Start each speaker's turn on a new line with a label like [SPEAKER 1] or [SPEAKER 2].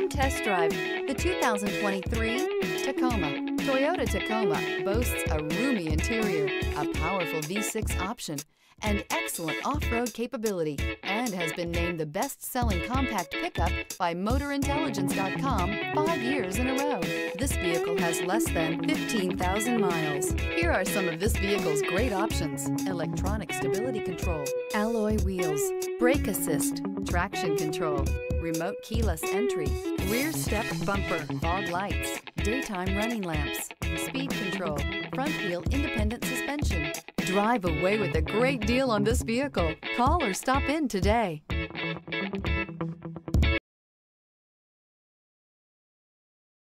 [SPEAKER 1] Come test drive the 2023 Tacoma. Toyota Tacoma boasts a roomy interior, a powerful V6 option, and excellent off-road capability, and has been named the best-selling compact pickup by MotorIntelligence.com five years in a row. This vehicle has less than 15,000 miles. Here are some of this vehicle's great options. Electronic stability control, alloy wheels, brake assist, traction control, remote keyless entry, rear step bumper, fog lights, daytime running lamps, speed control, front wheel independent suspension. Drive away with a great deal on this vehicle. Call or stop in today.